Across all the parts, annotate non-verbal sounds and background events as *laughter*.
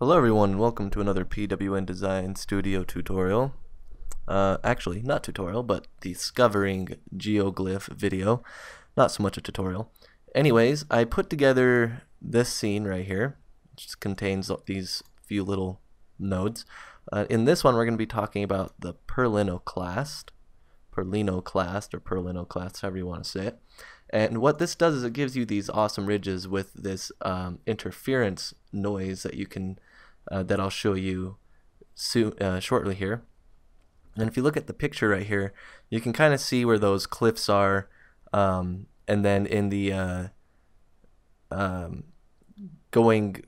Hello everyone and welcome to another PWN Design Studio tutorial. Uh, actually, not tutorial, but discovering geoglyph video. Not so much a tutorial. Anyways, I put together this scene right here, which contains these few little nodes. Uh, in this one, we're going to be talking about the Perlinoclast, Perlinoclast or Perlinoclast, however you want to say it. And what this does is it gives you these awesome ridges with this um, interference noise that you can, uh, that I'll show you soon, uh, shortly here. And if you look at the picture right here, you can kind of see where those cliffs are. Um, and then in the uh, um, going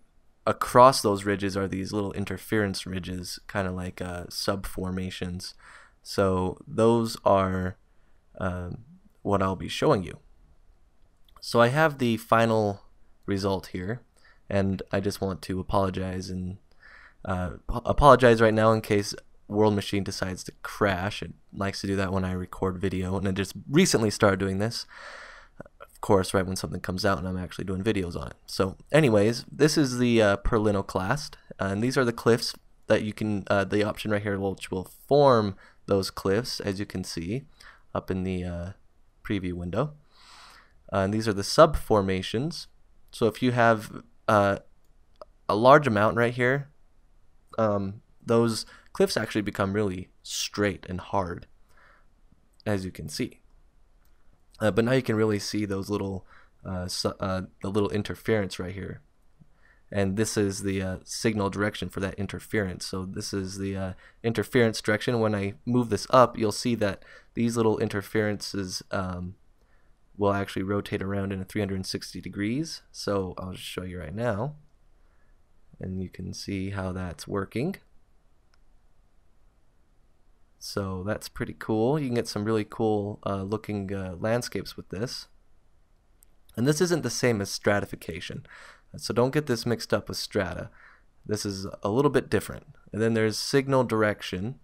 across those ridges are these little interference ridges, kind of like uh, subformations. So those are um, what I'll be showing you. So I have the final result here, and I just want to apologize and uh, apologize right now in case World Machine decides to crash. It likes to do that when I record video, and I just recently started doing this. Of course, right when something comes out and I'm actually doing videos on it. So, anyways, this is the uh, Perlinoclast, and these are the cliffs that you can, uh, the option right here, which will form those cliffs, as you can see up in the uh, preview window. Uh, and these are the subformations. So if you have uh, a large amount right here, um, those cliffs actually become really straight and hard, as you can see. Uh, but now you can really see those little, uh, uh, the little interference right here. And this is the uh, signal direction for that interference. So this is the uh, interference direction. When I move this up, you'll see that these little interferences um, will actually rotate around in a 360 degrees. So I'll just show you right now. And you can see how that's working. So that's pretty cool. You can get some really cool uh, looking uh, landscapes with this. And this isn't the same as stratification. So don't get this mixed up with strata. This is a little bit different. And then there's signal direction,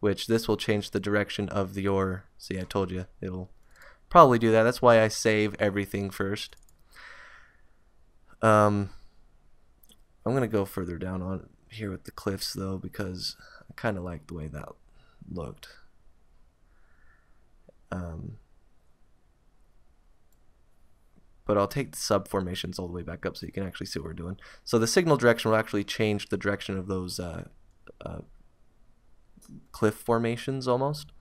which this will change the direction of your, see I told you, it'll probably do that. That's why I save everything first. Um, I'm going to go further down on here with the cliffs though because I kind of like the way that looked. Um, but I'll take the sub formations all the way back up so you can actually see what we're doing. So the signal direction will actually change the direction of those uh, uh, cliff formations almost.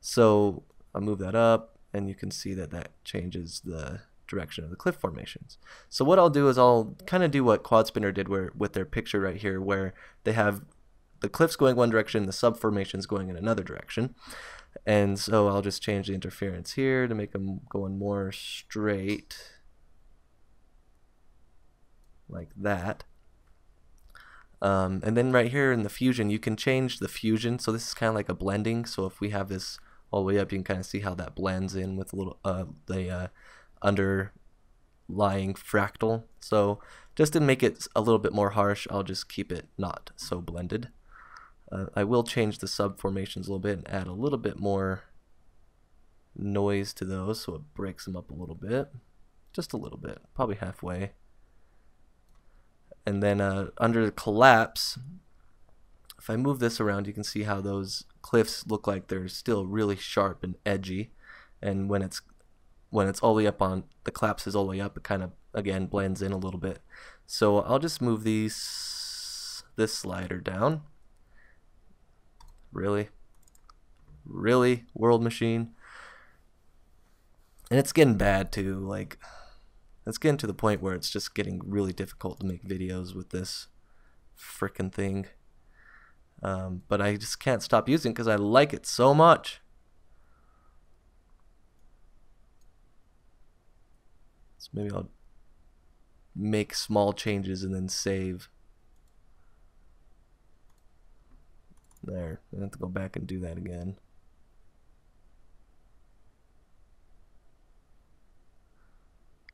So I'll move that up and you can see that that changes the direction of the cliff formations. So what I'll do is I'll kind of do what Quad Spinner did where, with their picture right here where they have the cliffs going one direction, the sub formations going in another direction. And so I'll just change the interference here to make them going more straight like that. Um, and then right here in the fusion, you can change the fusion. So this is kind of like a blending. So if we have this all the way up, you can kind of see how that blends in with a little uh, the uh, underlying fractal. So just to make it a little bit more harsh, I'll just keep it not so blended. Uh, I will change the subformations a little bit and add a little bit more noise to those so it breaks them up a little bit. Just a little bit, probably halfway. And then uh, under the collapse, if I move this around, you can see how those cliffs look like they're still really sharp and edgy. And when it's when it's all the way up on the collapse is all the way up, it kind of again blends in a little bit. So I'll just move these this slider down. Really? Really? World Machine? And it's getting bad too, like it's getting to the point where it's just getting really difficult to make videos with this freaking thing. Um, but I just can't stop using because I like it so much. So maybe I'll make small changes and then save. There. I have to go back and do that again.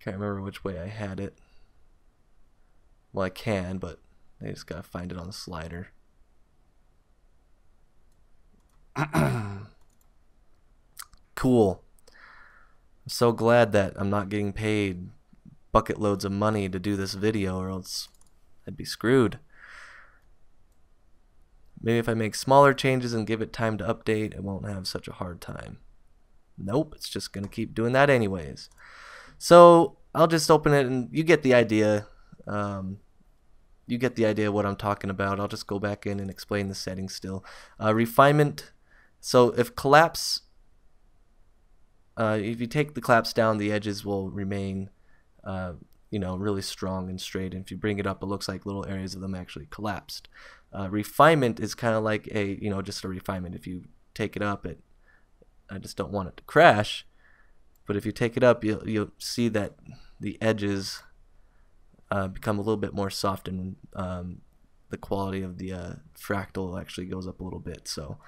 Can't remember which way I had it. Well, I can, but I just gotta find it on the slider. *clears throat* cool. I'm so glad that I'm not getting paid bucket loads of money to do this video or else I'd be screwed. Maybe if I make smaller changes and give it time to update, it won't have such a hard time. Nope, it's just going to keep doing that anyways. So I'll just open it and you get the idea. Um, you get the idea of what I'm talking about. I'll just go back in and explain the settings still. Uh, refinement. So if collapse, uh, if you take the collapse down, the edges will remain, uh, you know, really strong and straight. And if you bring it up, it looks like little areas of them actually collapsed. Uh, refinement is kind of like a, you know, just a refinement. If you take it up, it, I just don't want it to crash. But if you take it up, you'll, you'll see that the edges uh, become a little bit more soft and um, the quality of the uh, fractal actually goes up a little bit. So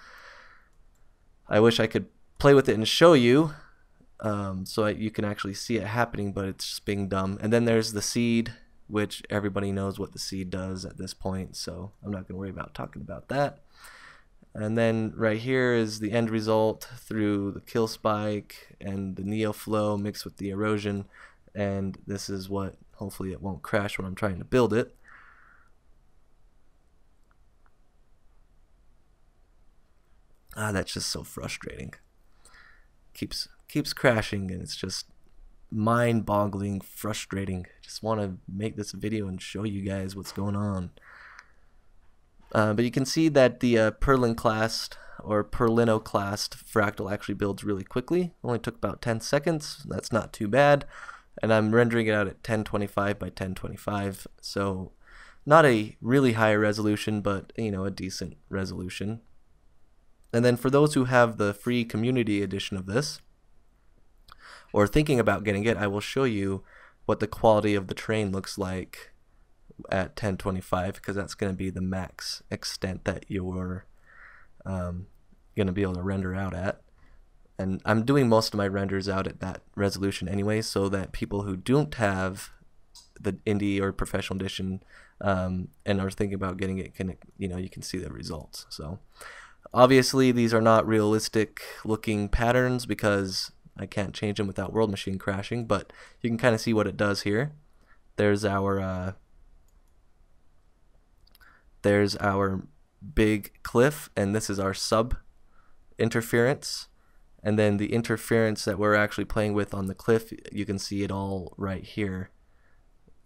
I wish I could play with it and show you um, so I, you can actually see it happening, but it's just being dumb. And then there's the seed, which everybody knows what the seed does at this point, so I'm not going to worry about talking about that. And then right here is the end result through the kill spike and the NeoFlow mixed with the erosion. And this is what, hopefully it won't crash when I'm trying to build it. Ah, that's just so frustrating. Keeps keeps crashing and it's just mind-boggling, frustrating. Just want to make this video and show you guys what's going on. Uh, but you can see that the uh, Perlin-classed or Perlinoclast fractal actually builds really quickly. Only took about 10 seconds. That's not too bad. And I'm rendering it out at 1025 by 1025. So not a really high resolution, but you know, a decent resolution. And then for those who have the free community edition of this, or thinking about getting it, I will show you what the quality of the train looks like at 1025 because that's going to be the max extent that you're um, going to be able to render out at. And I'm doing most of my renders out at that resolution anyway, so that people who don't have the indie or professional edition um, and are thinking about getting it can you know you can see the results. So obviously these are not realistic looking patterns because I can't change them without World Machine crashing, but you can kind of see what it does here. There's our uh, there's our big cliff, and this is our sub interference. And then the interference that we're actually playing with on the cliff, you can see it all right here.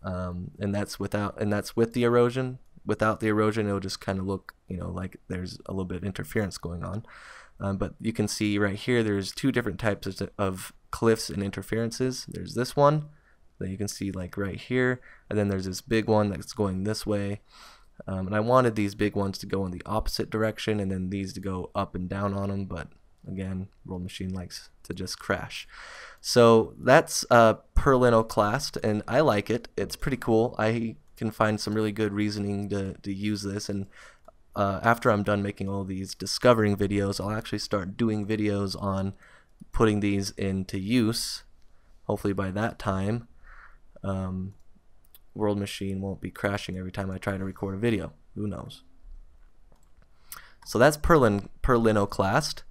Um, and that's without, and that's with the erosion. Without the erosion, it'll just kind of look, you know, like there's a little bit of interference going on. Um, but you can see right here, there's two different types of, of cliffs and interferences. There's this one that you can see like right here, and then there's this big one that's going this way. Um, and I wanted these big ones to go in the opposite direction and then these to go up and down on them, but again, World Machine likes to just crash. So that's uh, Perlinoclast, and I like it. It's pretty cool. I can find some really good reasoning to, to use this, and uh, after I'm done making all these discovering videos, I'll actually start doing videos on putting these into use, hopefully by that time. Um, World Machine won't be crashing every time I try to record a video. Who knows? So that's Perlin, Perlinoclast.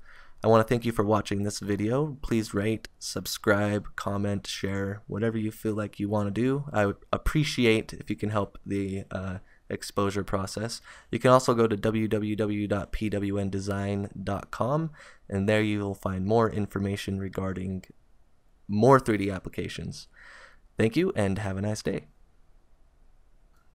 I want to thank you for watching this video. Please rate, subscribe, comment, share, whatever you feel like you want to do. I would appreciate if you can help the uh, exposure process. You can also go to www.pwndesign.com and there you will find more information regarding more 3D applications. Thank you and have a nice day.